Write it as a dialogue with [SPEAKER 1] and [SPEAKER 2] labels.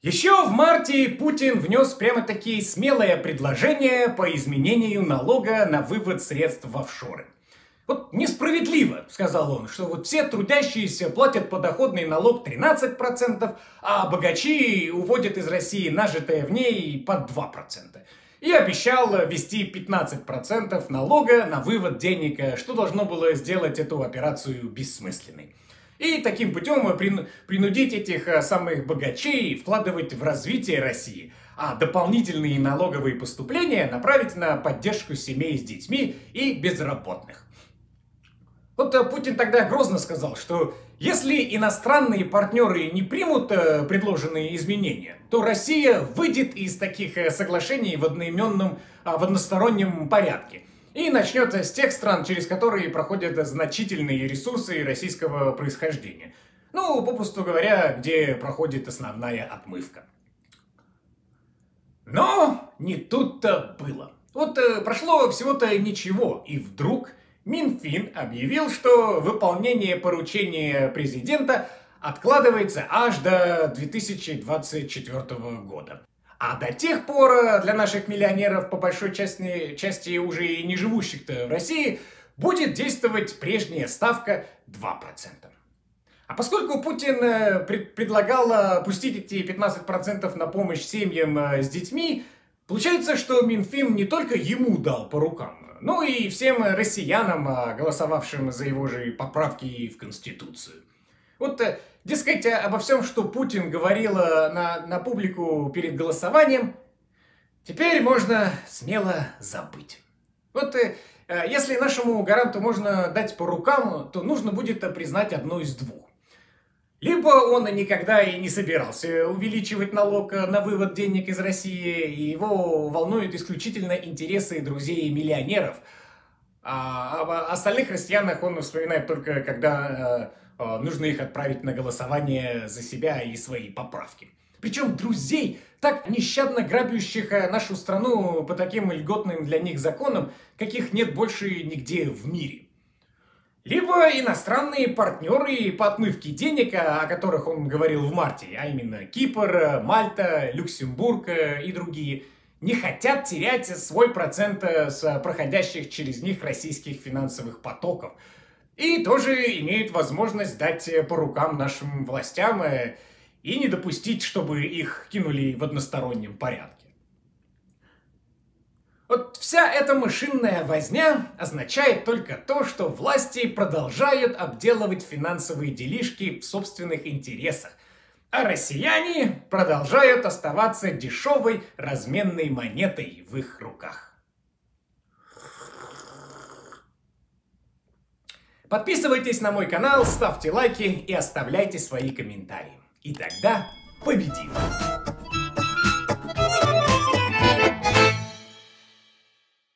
[SPEAKER 1] Еще в марте Путин внес прямо такие смелое предложение по изменению налога на вывод средств в офшоры. Вот несправедливо, сказал он, что вот все трудящиеся платят подоходный налог 13%, а богачи уводят из России нажитое в ней под 2%. И обещал ввести 15% налога на вывод денег, что должно было сделать эту операцию бессмысленной. И таким путем принудить этих э, самых богачей вкладывать в развитие России, а дополнительные налоговые поступления направить на поддержку семей с детьми и безработных. Вот э, Путин тогда грозно сказал, что если иностранные партнеры не примут э, предложенные изменения, то Россия выйдет из таких соглашений в одноименном, а, в одностороннем порядке и начнет с тех стран, через которые проходят значительные ресурсы российского происхождения. Ну, попросту говоря, где проходит основная отмывка. Но не тут-то было. Вот э, прошло всего-то ничего, и вдруг Минфин объявил, что выполнение поручения президента откладывается аж до 2024 года. А до тех пор э, для наших миллионеров, по большой части, части уже и не живущих-то в России, будет действовать прежняя ставка 2%. А поскольку Путин э, пред, предлагал опустить эти 15% на помощь семьям э, с детьми, получается, что Минфин не только ему дал по рукам, но и всем россиянам, голосовавшим за его же поправки в Конституцию. Вот Дескать, обо всем, что Путин говорил на, на публику перед голосованием, теперь можно смело забыть. Вот э, если нашему гаранту можно дать по рукам, то нужно будет признать одно из двух. Либо он никогда и не собирался увеличивать налог на вывод денег из России, и его волнуют исключительно интересы друзей миллионеров, а об остальных россиянах он вспоминает только когда э, Э, нужно их отправить на голосование за себя и свои поправки. Причем друзей, так нещадно грабящих э, нашу страну по таким льготным для них законам, каких нет больше нигде в мире. Либо иностранные партнеры по отмывке денег, о которых он говорил в марте, а именно Кипр, Мальта, Люксембург э, и другие, не хотят терять свой процент с проходящих через них российских финансовых потоков – и тоже имеют возможность дать э, по рукам нашим властям э, и не допустить, чтобы их кинули в одностороннем порядке. Вот вся эта машинная возня означает только то, что власти продолжают обделывать финансовые делишки в собственных интересах, а россияне продолжают оставаться дешевой разменной монетой в их руках. Подписывайтесь на мой канал, ставьте лайки и оставляйте свои комментарии. И тогда победим!